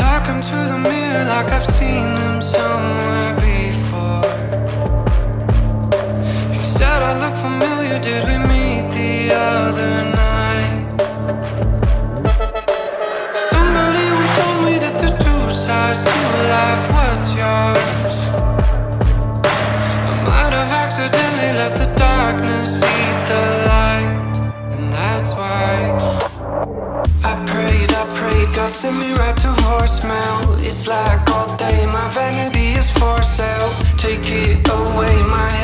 talking to the mirror like I've seen him somewhere before. He said I look familiar, did we meet the other night? Somebody once told me that there's two sides to life, what's yours? I might have accidentally let the darkness eat the light, and that's why. Sent me right to voicemail. It's like all day, my vanity is for sale. Take it away, my